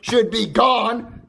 should be gone.